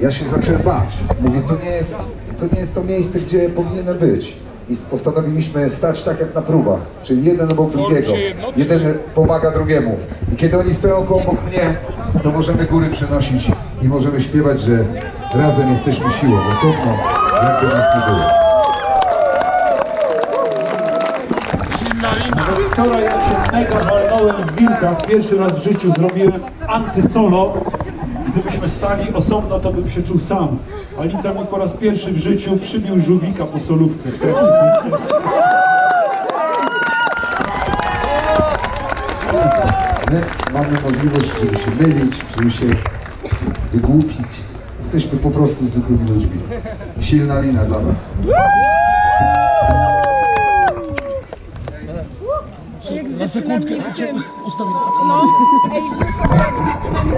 ja się zacząłem bać. Mówię, to nie jest to, nie jest to miejsce, gdzie powinienem być. I postanowiliśmy stać tak jak na próbach, czyli jeden obok drugiego. Jeden pomaga drugiemu. I kiedy oni stoją obok mnie, to możemy góry przenosić i możemy śpiewać, że razem jesteśmy siłą, osobno, jakby nas nie było. Nawet wczoraj ja się mega walnąłem w wilkach. Pierwszy raz w życiu zrobiłem antysolo. Gdybyśmy stali osobno, to bym się czuł sam. Alica mi po raz pierwszy w życiu przybił żółwika po solówce. My mamy możliwość, żeby się mylić, żeby się wygłupić. Jesteśmy po prostu zwykłymi ludźmi. Silna lina dla nas. Na sekundkę, ustawię No, ej, przynajmniej